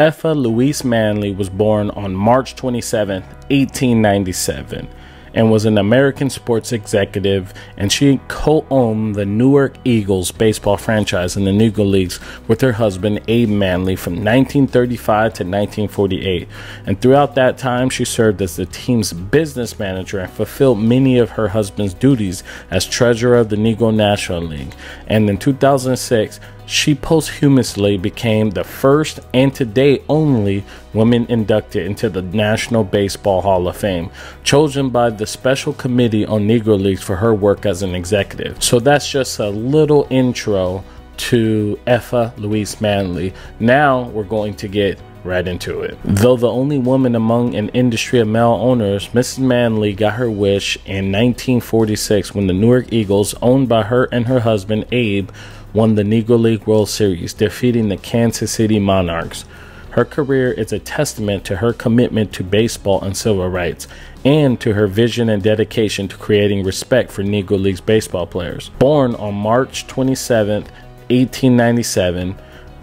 Effa Louise Manley was born on March 27, 1897 and was an American sports executive, and she co owned the Newark Eagles baseball franchise in the Negro Leagues with her husband Abe Manley from 1935 to 1948. And throughout that time, she served as the team's business manager and fulfilled many of her husband's duties as treasurer of the Negro National League. And in 2006, she posthumously became the first and today only woman inducted into the National Baseball Hall of Fame, chosen by the Special Committee on Negro Leagues for her work as an executive. So that's just a little intro to Effa Louise Manley. Now we're going to get right into it. Though the only woman among an industry of male owners, Mrs. Manley got her wish in 1946 when the Newark Eagles, owned by her and her husband Abe, won the Negro League World Series, defeating the Kansas City Monarchs. Her career is a testament to her commitment to baseball and civil rights, and to her vision and dedication to creating respect for Negro Leagues baseball players. Born on March 27, 1897,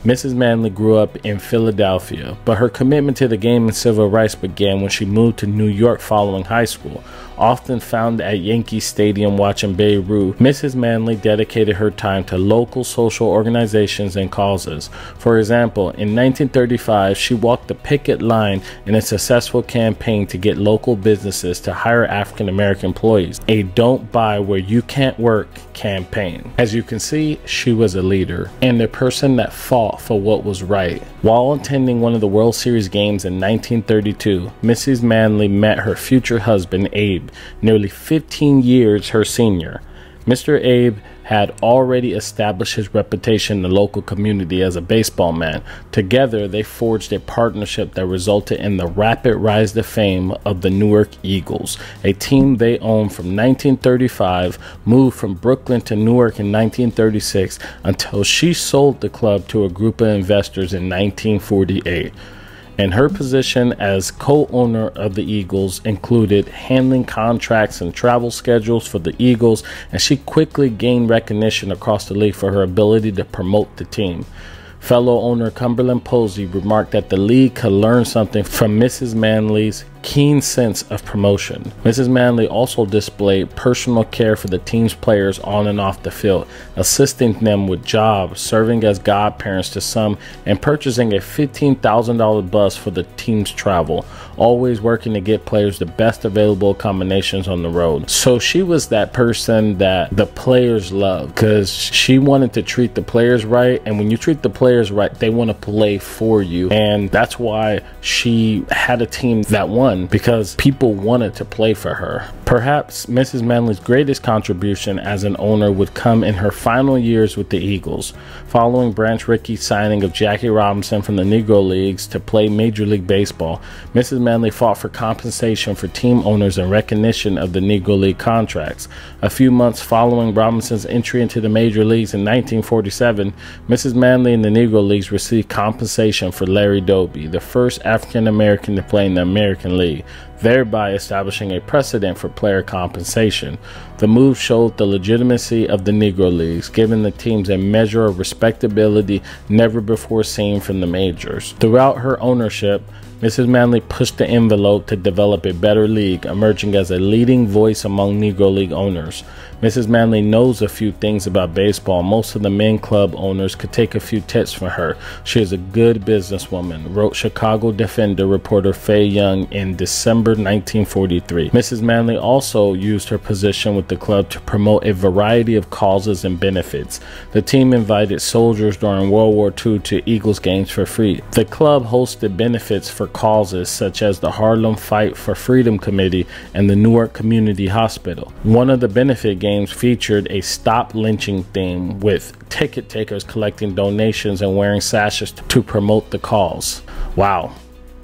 Mrs. Manley grew up in Philadelphia, but her commitment to the game and civil rights began when she moved to New York following high school. Often found at Yankee Stadium watching Babe Ruth, Mrs. Manley dedicated her time to local social organizations and causes. For example, in 1935, she walked the picket line in a successful campaign to get local businesses to hire African American employees, a Don't Buy Where You Can't Work campaign. As you can see, she was a leader and a person that fought for what was right. While attending one of the World Series games in 1932, Mrs. Manley met her future husband, Abe nearly 15 years her senior. Mr. Abe had already established his reputation in the local community as a baseball man. Together, they forged a partnership that resulted in the rapid rise to fame of the Newark Eagles, a team they owned from 1935, moved from Brooklyn to Newark in 1936 until she sold the club to a group of investors in 1948 and her position as co-owner of the Eagles included handling contracts and travel schedules for the Eagles, and she quickly gained recognition across the league for her ability to promote the team. Fellow owner Cumberland Posey remarked that the league could learn something from Mrs. Manley's keen sense of promotion. Mrs. Manley also displayed personal care for the team's players on and off the field, assisting them with jobs, serving as godparents to some, and purchasing a $15,000 bus for the team's travel, always working to get players the best available combinations on the road. So she was that person that the players loved because she wanted to treat the players right, and when you treat the players right, they want to play for you, and that's why she had a team that won because people wanted to play for her. Perhaps Mrs. Manley's greatest contribution as an owner would come in her final years with the Eagles, following Branch Rickey's signing of Jackie Robinson from the Negro Leagues to play Major League Baseball. Mrs. Manley fought for compensation for team owners and recognition of the Negro League contracts. A few months following Robinson's entry into the Major Leagues in 1947, Mrs. Manley and the Negro Leagues received compensation for Larry Doby, the first African American to play in the American League thereby establishing a precedent for player compensation. The move showed the legitimacy of the Negro Leagues, giving the teams a measure of respectability never before seen from the majors. Throughout her ownership, Mrs. Manley pushed the envelope to develop a better league, emerging as a leading voice among Negro League owners. Mrs. Manley knows a few things about baseball. Most of the men club owners could take a few tips from her. She is a good businesswoman, wrote Chicago Defender reporter Fay Young in December 1943. Mrs. Manley also used her position with the club to promote a variety of causes and benefits. The team invited soldiers during World War II to Eagles games for free. The club hosted benefits for causes such as the Harlem Fight for Freedom Committee and the Newark Community Hospital. One of the benefit games featured a stop lynching theme with ticket takers collecting donations and wearing sashes to promote the cause. Wow.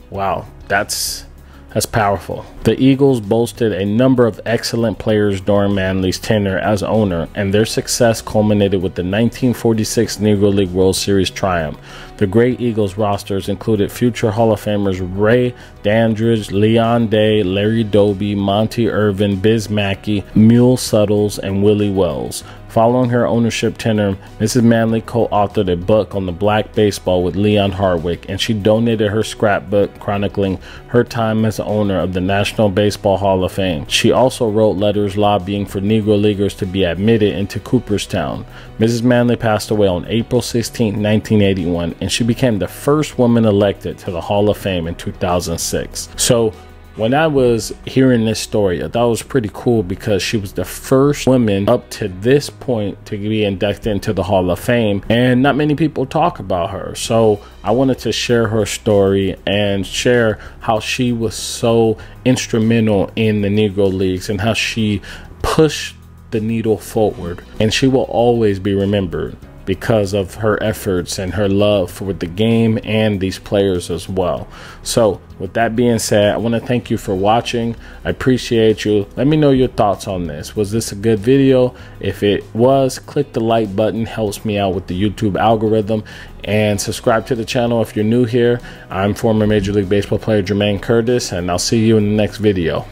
Wow. That's that's powerful. The Eagles boasted a number of excellent players during Manley's tenure as owner, and their success culminated with the 1946 Negro League World Series triumph. The Great Eagles rosters included future Hall of Famers Ray Dandridge, Leon Day, Larry Doby, Monte Irvin, Biz Mackey, Mule Suttles, and Willie Wells. Following her ownership tenure, Mrs. Manley co authored a book on the black baseball with Leon Hardwick, and she donated her scrapbook chronicling her time as owner of the National Baseball Hall of Fame. She also wrote letters lobbying for Negro Leaguers to be admitted into Cooperstown. Mrs. Manley passed away on April 16, 1981, and she became the first woman elected to the Hall of Fame in 2006. So, when I was hearing this story, I thought it was pretty cool because she was the first woman up to this point to be inducted into the Hall of Fame, and not many people talk about her. So I wanted to share her story and share how she was so instrumental in the Negro Leagues and how she pushed the needle forward, and she will always be remembered because of her efforts and her love for the game and these players as well. So, with that being said, I want to thank you for watching. I appreciate you. Let me know your thoughts on this. Was this a good video? If it was, click the like button, helps me out with the YouTube algorithm. And subscribe to the channel if you're new here. I'm former Major League Baseball player Jermaine Curtis, and I'll see you in the next video.